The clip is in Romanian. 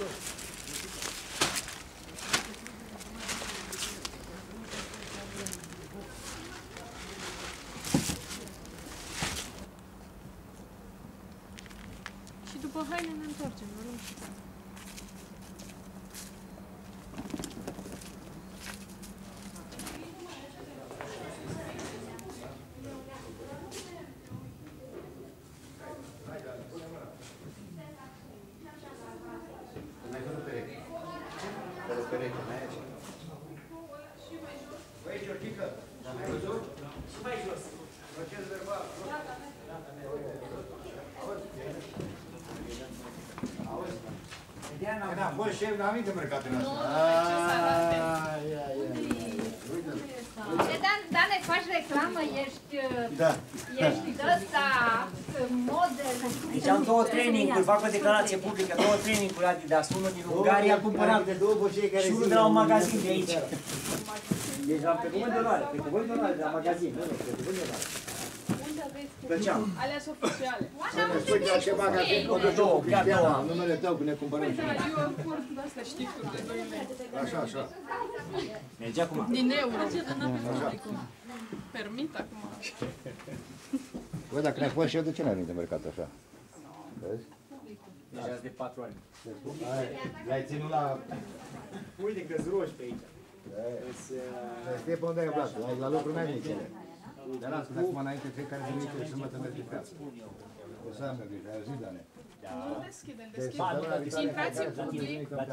Și după haine ne întoarcem, vă rog. Pereche, mai aici. Băi, Georgica, ai văzut? Și mai jos. Proces verbal. Auzi? Diana, da, fost șef, n-am venit în mercat în asta. Ai, ai, ai. Ce, Dan, Dane, faci reclamă? Ești, Da. ești de ăsta, model. Deci am două traininguri, fac o declarație publică, două traininguri Adidas, unul din Ungaria cumpărat de două bășei care și unul de la un magazin de aici. Deci am pe cuvânt de onoare, pe cuvânt de onoare de la magazin, nu, nu, pe cuvânt de onoare. Plăceam. Alea sunt oficiale. Așa Să ne spui de ce magazin, Două, două, chiar două. Cristiana, numele tău, că ne cumpărăm și noi. Eu am port de astea știfturi de 2 lei. Așa, așa. Merge acum. Din euro. Permit acum. Bă, dacă ne-ai fost și eu, de ce n-ai venit în mercat așa? Vezi? Deja de patru ani. L-ai ținut la... Uite că roși pe aici. Să știi pe unde ai umblat, la, la lucru n-ai nici ele. Dar las, că de acum înainte, fiecare duminică și sâmbătă mergi pe piață. O să am grijă, ai auzit, Dane? Nu deschidem, deschidem. Intrați în public.